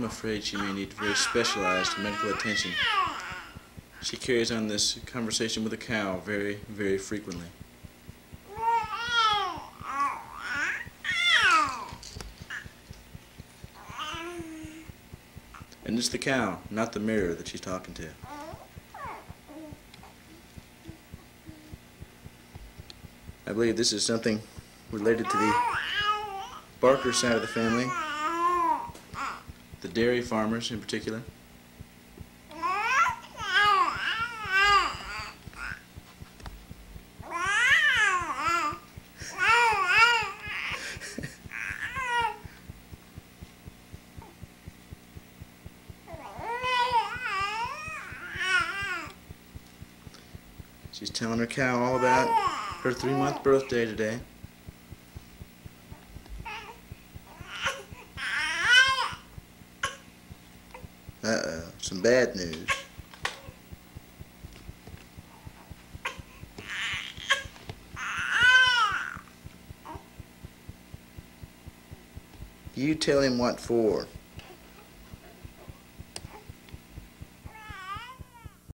I'm afraid she may need very specialized medical attention. She carries on this conversation with the cow very, very frequently. And it's the cow, not the mirror, that she's talking to. I believe this is something related to the Barker side of the family, the dairy farmers in particular. She's telling her cow all about her three month birthday today. Uh oh, some bad news. You tell him what for.